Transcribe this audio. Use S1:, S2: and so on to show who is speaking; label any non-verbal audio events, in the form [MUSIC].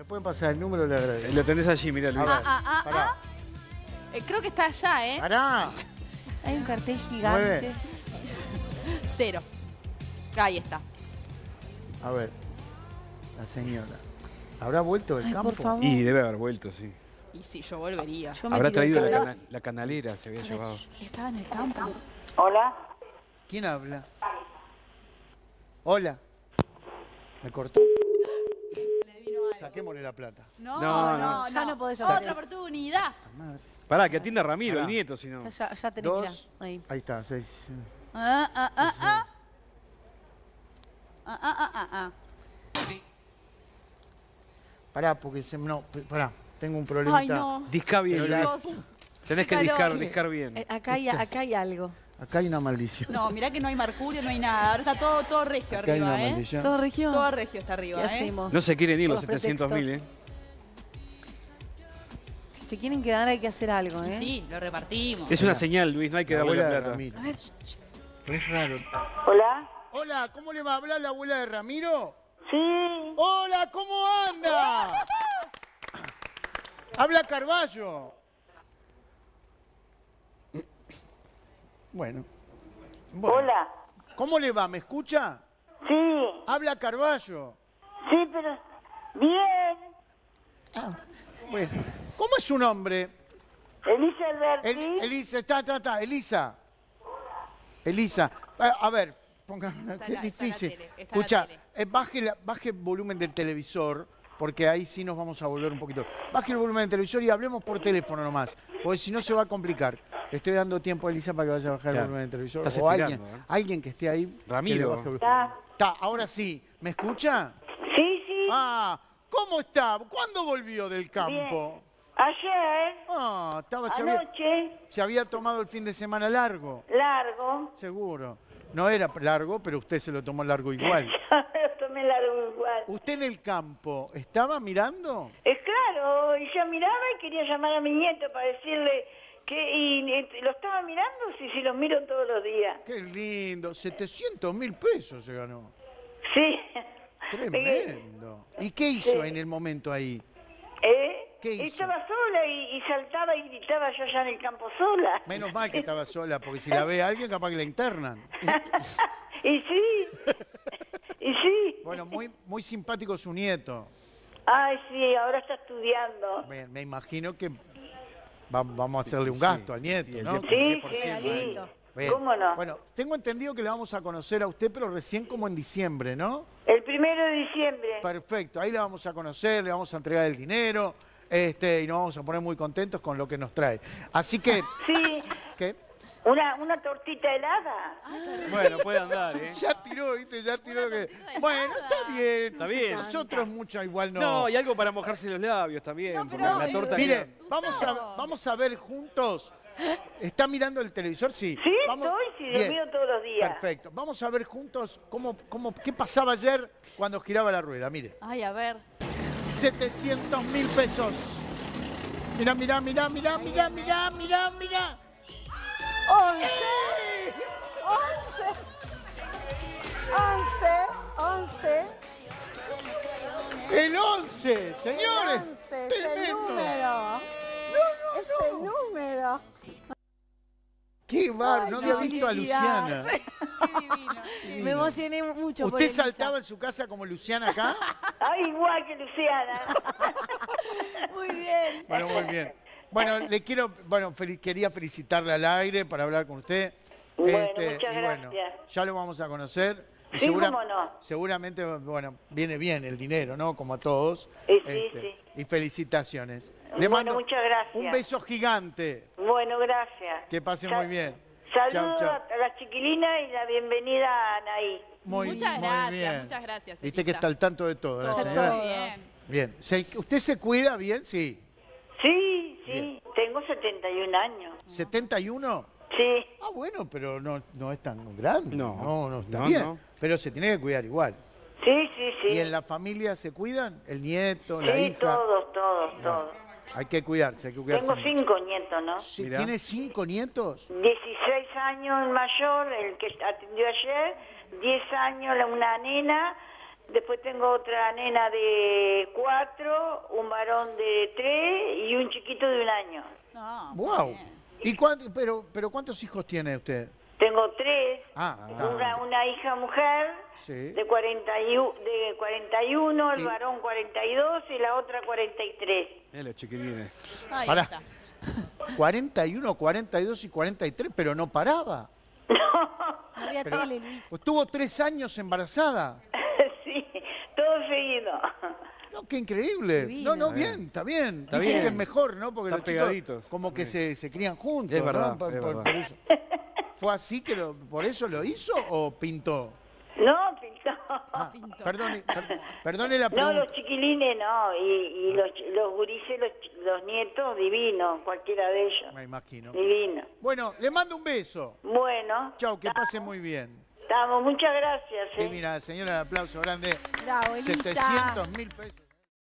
S1: ¿Me pueden pasar el número? Le agradezco.
S2: Lo tenés allí, mira, Luis.
S3: Ah, ah,
S1: pará.
S3: ah. Eh, creo que está allá, ¿eh?
S1: Pará.
S4: Hay un cartel gigante.
S1: Nueve.
S3: Cero. Ahí está.
S1: A ver. La señora. ¿Habrá vuelto del
S4: Ay,
S1: campo?
S4: por favor.
S2: Y debe haber vuelto, sí.
S3: Y sí, yo volvería.
S4: Yo me
S2: Habrá traído la,
S4: cabeza.
S2: cana- la canalera, se había llevado.
S3: Estaba en el campo.
S5: Hola.
S1: ¿Quién habla? Hola. ¿Me cortó? Saquémosle la plata.
S3: No,
S2: No,
S3: no,
S2: no.
S3: no.
S4: Ya no podés hacer
S3: Otra
S4: eso.
S3: oportunidad.
S1: Madre.
S2: Pará, que atienda Ramiro,
S1: Pará.
S2: el nieto, si no.
S4: Ya, ya tenés,
S1: Dos.
S4: mirá, ahí.
S1: Ahí está, seis.
S3: Ah, ah, ah, ah. Ah, ah, ah, ah, ah.
S1: Pará, porque se... No, pará. Tengo un
S3: Ay,
S1: problemita.
S3: no.
S2: Disca bien. Tenés que discar, discar bien.
S4: Eh, acá, hay, acá hay algo.
S1: Acá hay una maldición.
S3: No, mirá que no hay mercurio, no hay nada. Ahora está todo, todo regio
S1: Acá hay una
S3: arriba, ¿eh?
S1: maldición.
S4: ¿Todo región?
S3: Todo regio está
S4: ¿Qué
S3: arriba, ¿eh?
S4: hacemos?
S2: No se quieren ir los
S4: Todos
S2: 700 mil, ¿eh?
S4: Si se quieren quedar hay que hacer algo, ¿eh?
S3: Sí, lo repartimos.
S2: Es una señal, Luis, no hay que darle la plata.
S4: A ver,
S1: Es raro.
S5: Hola.
S1: Hola, ¿cómo le va a hablar la abuela de Ramiro?
S5: Sí.
S1: Hola, ¿cómo anda? [LAUGHS] Habla Carballo. Bueno. Bueno.
S5: Hola.
S1: ¿Cómo le va? ¿Me escucha?
S5: Sí.
S1: Habla Carballo.
S5: Sí, pero bien.
S1: Bueno. ¿Cómo es su nombre?
S5: Elisa Alberti.
S1: El- Elisa, está, está, está, Elisa. Elisa. A, a ver, ponga,
S3: Está
S1: qué
S3: la-
S1: difícil. Escucha, eh, baje, la- baje el volumen del televisor, porque ahí sí nos vamos a volver un poquito. Baje el volumen del televisor y hablemos por teléfono nomás, porque si no se va a complicar. Le estoy dando tiempo a Elisa para que vaya a bajar el volumen del televisor.
S2: Estás
S1: o
S2: estirando,
S1: alguien,
S2: ¿eh?
S1: alguien que esté ahí. que le
S2: Ramiro.
S5: Está.
S1: Está, ahora sí. ¿Me escucha?
S5: Sí, sí.
S1: Ah, ¿cómo está? ¿Cuándo volvió del campo?
S5: Ayer,
S1: Ah, estaba, se había,
S5: anoche,
S1: se había tomado el fin de semana largo.
S5: largo.
S1: Seguro. No era largo, pero usted se lo tomó largo igual. [LAUGHS]
S5: Lo tomé largo igual.
S1: ¿Usted en el campo estaba mirando?
S5: Es claro, y yo miraba y quería llamar a mi nieto para decirle que y, y lo estaba mirando, sí, sí, los miro todos los días.
S1: Qué lindo. 700 mil pesos se ganó.
S5: Sí.
S1: Tremendo. [LAUGHS] ¿Y qué hizo en el momento ahí?
S5: ¿Eh?
S1: ¿Qué hizo?
S5: Estaba sola y, y saltaba y gritaba yo allá en el campo sola.
S1: Menos mal que estaba sola, porque si la ve alguien, capaz que la internan. [LAUGHS]
S5: y sí, [LAUGHS] y sí.
S1: Bueno, muy, muy simpático su nieto.
S5: Ay, sí, ahora está estudiando.
S1: Me, me imagino que vamos a hacerle un gasto al nieto, ¿no?
S2: 10%.
S5: Sí,
S2: 10%,
S5: sí.
S1: Bien.
S5: ¿Cómo no?
S1: Bueno, tengo entendido que le vamos a conocer a usted, pero recién como en diciembre, ¿no?
S5: El primero de diciembre.
S1: Perfecto, ahí la vamos a conocer, le vamos a entregar el dinero este, y nos vamos a poner muy contentos con lo que nos trae. Así que,
S5: Sí,
S1: ¿qué?
S5: Una, una tortita helada.
S2: Bueno, puede andar, ¿eh? [LAUGHS]
S1: Ya tiró, ¿viste? Ya tiró que... Bueno, está bien.
S2: Está bien.
S1: Nosotros mucho igual no.
S2: No, y algo para mojarse los labios también.
S3: No,
S2: porque
S3: pero-
S2: la torta
S1: Mire, vamos a, vamos a ver juntos. ¿Está mirando el televisor? Sí.
S5: Sí,
S1: Vamos-
S5: estoy, sí, lo
S1: Bien.
S5: miro todos los días.
S1: Perfecto. Vamos a ver juntos cómo, cómo, qué pasaba ayer cuando giraba la rueda. Mire.
S3: Ay, a ver.
S1: 700 mil pesos. Mirá, mirá, mirá, mirá, mirá, mirá, mirá, mirá.
S6: Once, once, once, once,
S1: El 11, señores.
S6: once, es el número. Es el número.
S1: Qué bar, no había visto a. Luciana.
S3: Qué divino. qué
S4: Me emocioné mucho por
S1: ¿Usted saltaba en su casa como Luciana acá? [LAUGHS]
S5: Ay, igual que Luciana. [LAUGHS]
S4: Muy bien.
S1: Bueno, muy bien. Bueno, le quiero, bueno, fel- quería felicitarle al aire para hablar con usted. Este,
S5: Bueno, muchas
S1: y bueno,
S5: gracias.
S1: ya lo vamos a conocer. Y
S5: Sí, cómo no.
S1: Seguramente, bueno, viene bien el dinero, ¿no? Como a todos. Este,
S5: Sí, sí, sí.
S1: Y felicitaciones.
S5: Bueno, muchas gracias.
S1: un beso gigante.
S5: Bueno, gracias.
S1: Que pase
S5: Sa-
S1: muy bien.
S5: Saludos
S1: Chau, chau.
S5: a la chiquilina y la bienvenida a Anaí.
S1: Muy,
S3: Muchas
S1: muy
S3: gracias,
S1: bien.
S3: muchas gracias,
S1: Viste que está al tanto de todo, la
S3: Todo
S1: señora.
S3: bien.
S1: Bien. Se- ¿Usted se cuida bien? Sí.
S5: Sí, sí,
S1: Bien.
S5: tengo 71 años.
S1: ¿71?
S5: Sí,
S1: Ah, bueno, pero no, no es tan grande.
S2: No.
S1: no, no está
S2: No,
S1: bien.
S2: no.
S1: Pero se tiene que cuidar igual.
S5: sí, sí, sí.
S1: ¿Y en la familia se cuidan? ¿El nieto, la
S5: sí,
S1: hija?
S5: todos, todos, todos.
S1: Hay que cuidarse, hay que cuidarse.
S5: Tengo cinco nietos, ¿no?
S1: Sí. ¿Tiene cinco nietos?
S5: 16 años el mayor, el que atendió ayer, 10 años la- una nena, después tengo otra nena de 4, un varón de tres y un chiquito de un año.
S3: No,
S1: Wow. ¿Y cuánto, pero, pero cuántos hijos tiene usted?
S5: Tengo tres,
S1: Ah,
S5: una, una hija mujer
S1: Sí.
S5: de, 41, de 41, el
S1: Y-
S5: varón 42 y la otra 43.
S2: Eh, los chiquilines.
S3: Ahí
S1: Pará.
S3: está. [LAUGHS]
S1: 41, 42 y 43, pero no paraba. [LAUGHS]
S4: No había
S1: Pero-
S4: tele, Luis.
S1: Estuvo tres años embarazada.
S5: Seguido.
S1: No, qué increíble.
S4: Divino.
S1: No, no, bien, está bien.
S2: Está
S1: Dicen
S2: bien.
S1: que es mejor, ¿no? Porque
S2: Están
S1: los chicos
S2: pegaditos.
S1: como que se, se crían juntos.
S2: Es verdad,
S1: ¿no? Por,
S2: es
S1: por-
S2: verdad.
S1: por eso. ¿Fue así que lo- por eso lo hizo o pintó?
S5: No, pintó.
S1: Ah, [LAUGHS]
S3: Pintó.
S1: perdone, per- perdone la
S5: No,
S1: pregunta.
S5: los chiquilines no, y, y los, los gurises, los, los nietos, divinos, cualquiera de ellos.
S1: Me imagino.
S5: Divino.
S1: Bueno, le mando un beso.
S5: Bueno,
S1: Chau, que pase muy bien.
S5: Estamos, muchas gracias.
S1: Y
S5: ¿eh?
S1: mira, señora, aplauso grande.
S4: Bravo, Elisa.
S1: 700 mil pesos.